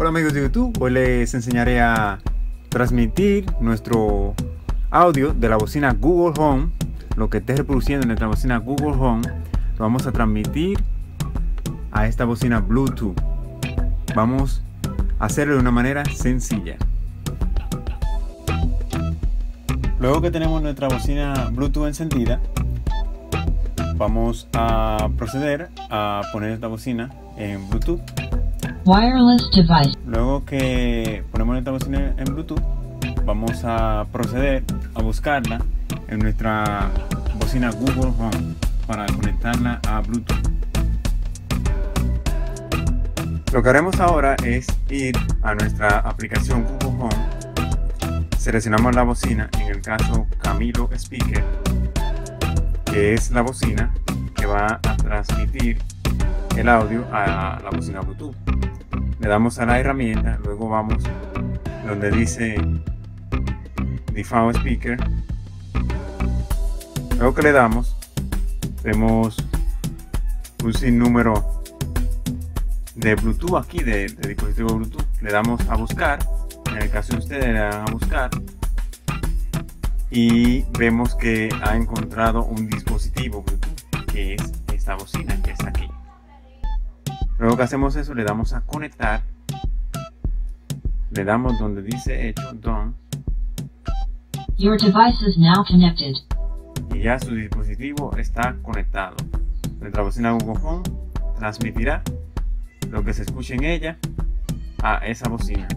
Hola amigos de YouTube, hoy les enseñaré a transmitir nuestro audio de la bocina Google Home, lo que esté reproduciendo en nuestra bocina Google Home, lo vamos a transmitir a esta bocina Bluetooth. Vamos a hacerlo de una manera sencilla. Luego que tenemos nuestra bocina Bluetooth encendida, vamos a proceder a poner esta bocina en Bluetooth. Wireless device. Luego que ponemos nuestra bocina en Bluetooth, vamos a proceder a buscarla en nuestra bocina Google Home para conectarla a Bluetooth. Lo que haremos ahora es ir a nuestra aplicación Google Home, seleccionamos la bocina, en el caso Camilo Speaker, que es la bocina que va a transmitir el audio a la bocina Bluetooth. Le damos a la herramienta, luego vamos donde dice Default Speaker. Luego que le damos, vemos un sinnúmero de Bluetooth aquí, de, dispositivo Bluetooth. Le damos a buscar, en el caso de ustedes le dan a buscar y vemos que ha encontrado un dispositivo Bluetooth que es esta bocina que está aquí. Luego que hacemos eso, le damos a conectar. Le damos donde dice hecho done. Your device is now connected. Y ya su dispositivo está conectado. Nuestra bocina Google Home transmitirá lo que se escuche en ella a esa bocina.